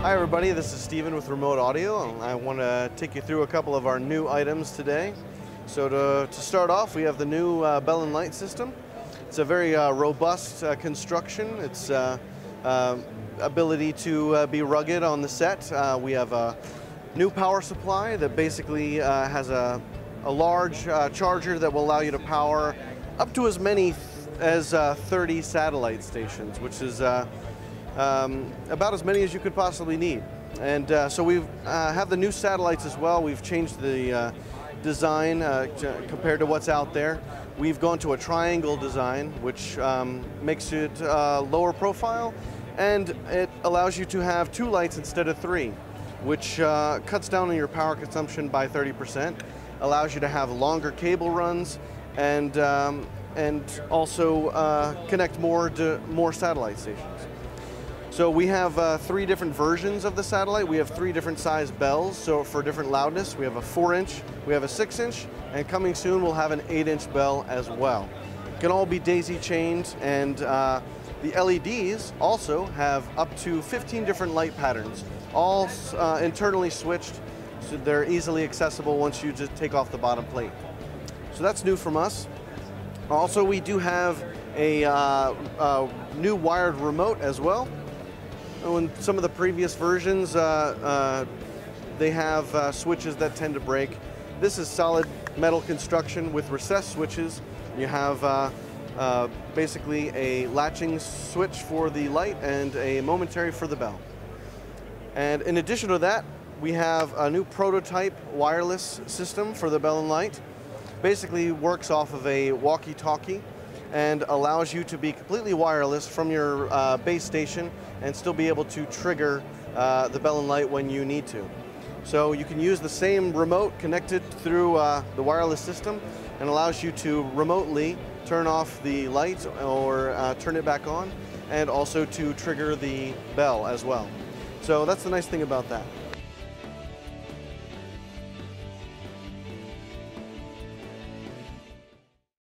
Hi everybody, this is Steven with Remote Audio. I want to take you through a couple of our new items today. So to, to start off, we have the new uh, Bell and Light system. It's a very uh, robust uh, construction. It's uh, um, ability to uh, be rugged on the set. Uh, we have a new power supply that basically uh, has a, a large charger that will allow you to power up to as many as 30 satellite stations, which is um, about as many as you could possibly need. And uh, so we uh, have the new satellites as well. We've changed the uh, design uh, compared to what's out there. We've gone to a triangle design, which um, makes it uh, lower profile, and it allows you to have two lights instead of three, which uh, cuts down on your power consumption by 30%, allows you to have longer cable runs, and um, and also connect more to more satellite stations. So we have uh, three different versions of the satellite. We have three different size bells, so for different loudness. We have a four inch, we have a six inch, and coming soon we'll have an eight inch bell as well. It can all be daisy chained, and uh, the LEDs also have up to 15 different light patterns, all uh, internally switched, so they're easily accessible once you just take off the bottom plate. So that's new from us. Also, we do have a uh, uh, new wired remote as well. In some of the previous versions, uh, uh, they have uh, switches that tend to break. This is solid metal construction with recessed switches. You have basically a latching switch for the light and a momentary for the bell. And in addition to that, we have a new prototype wireless system for the bell and light. Basically works off of a walkie-talkie and allows you to be completely wireless from your uh, base station and still be able to trigger uh, the bell and light when you need to. So you can use the same remote connected through uh, the wireless system and allows you to remotely turn off the light or uh, turn it back on and also to trigger the bell as well. So that's the nice thing about that.